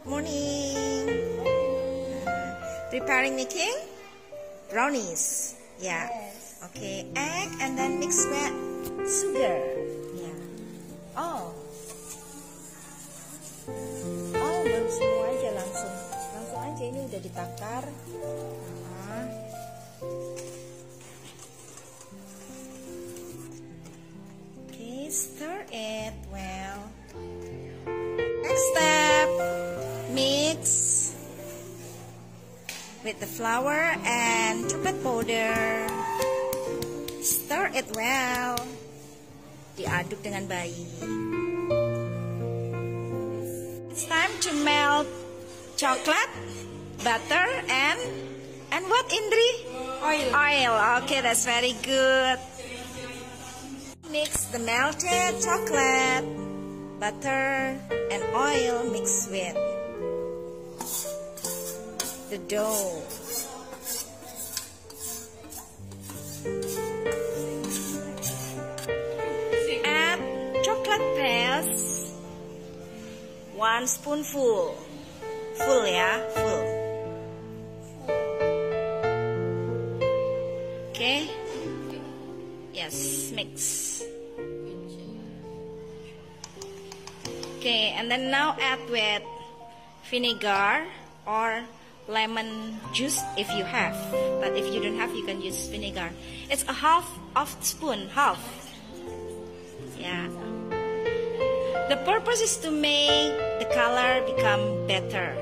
Good morning. Uh, preparing making brownies. Yeah. Yes. Okay, egg and then mix with sugar. Yeah. Oh. Oh, baru semua aja langsung. Langsung aja ini udah ditakar. With the flour and chocolate powder. Stir it well. Diaduk dengan baik. It's time to melt chocolate, butter, and and what Indri? Oil. Oil. Okay, that's very good. Mix the melted chocolate, butter, and oil mixed with the dough. Add chocolate paste. one spoonful, full ya, full. Okay. Yes, mix. Okay, and then now add with vinegar or lemon juice if you have. But if you don't have, you can use vinegar. It's a half of spoon, half. Yeah. The purpose is to make the color become better.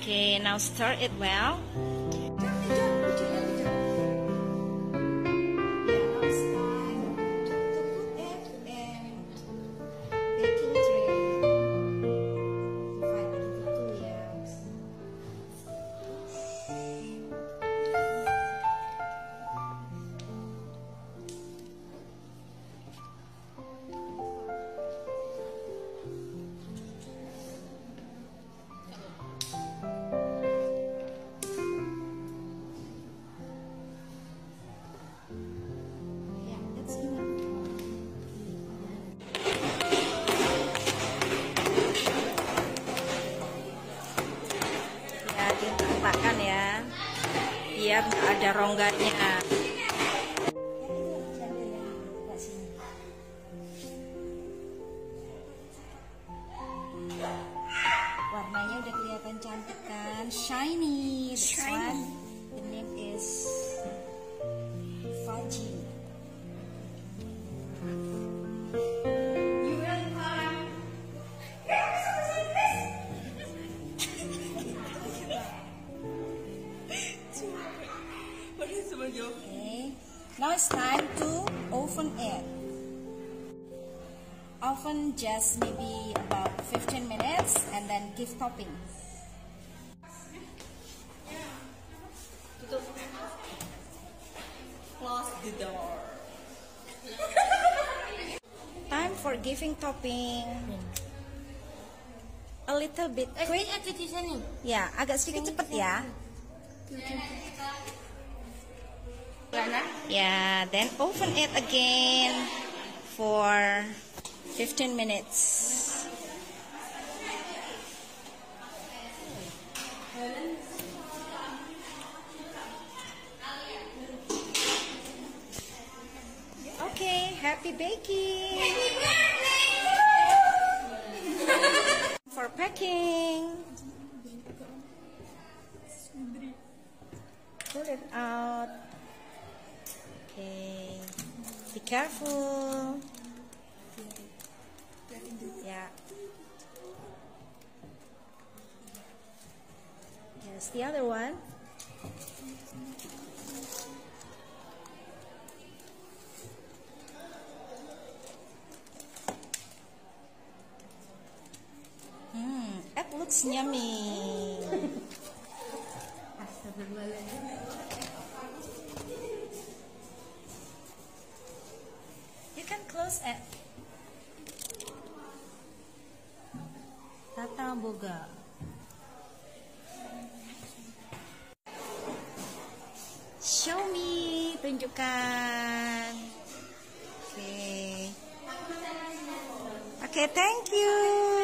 Okay, now stir it well. Diletakkan ya. Biar ada rongganya. It's time to open it. Oven just maybe about 15 minutes and then give topping. Close the door. Time for giving topping. A little bit Eh, quick. sini. Ya, agak sedikit cepet ya. Yeah, then open it again for 15 minutes. Okay, happy baking. For packing. Pull it out. Be careful. Yeah. Yes, the other one. Hmm, it looks yummy. Close it. Tata Boga. Show me, tunjukkan. Oke. Okay, thank you.